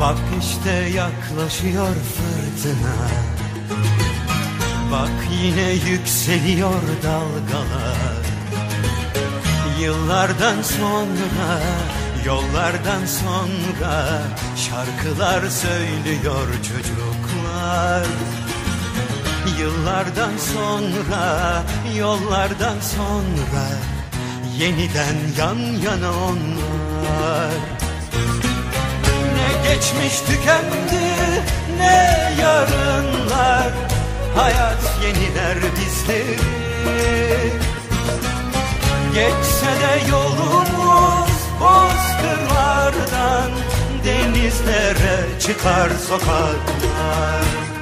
Bak işte yaklaşıyor fırtına. Bak yine yükseliyor dalgalar. Yıllardan sonra, yollardan sonra Şarkılar söylüyor çocuklar. Yıllardan sonra, yollardan sonra Yeniden yan yana onlar geçmiş tükendi, ne yarınlar? Hayat yeniler bizleri. Geçse de yolumuz bozkırlardan Denizlere çıkar sokaklar